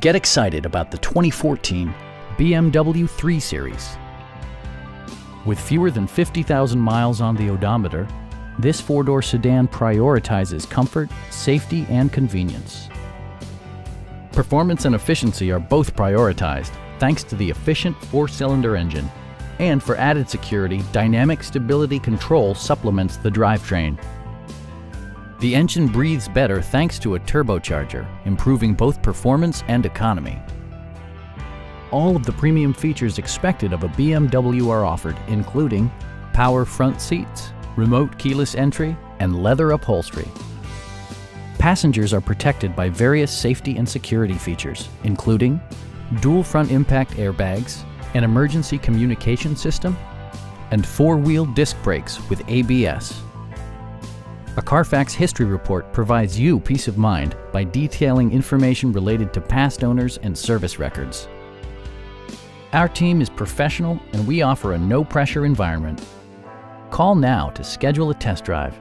Get excited about the 2014 BMW 3 Series. With fewer than 50,000 miles on the odometer, this four-door sedan prioritizes comfort, safety, and convenience. Performance and efficiency are both prioritized thanks to the efficient four-cylinder engine. And for added security, Dynamic Stability Control supplements the drivetrain. The engine breathes better thanks to a turbocharger, improving both performance and economy. All of the premium features expected of a BMW are offered, including power front seats, remote keyless entry, and leather upholstery. Passengers are protected by various safety and security features, including dual front impact airbags, an emergency communication system, and four-wheel disc brakes with ABS. A Carfax history report provides you peace of mind by detailing information related to past owners and service records. Our team is professional and we offer a no-pressure environment. Call now to schedule a test drive.